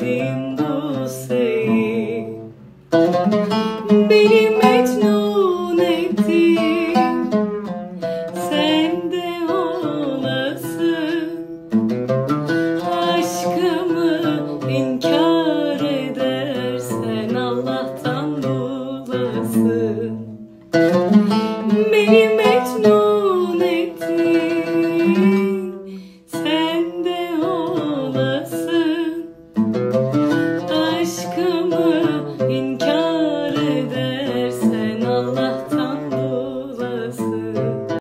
vedindo Beni mecnun etti Sende olası Aşkımı inkar edersen Allah'tan bulası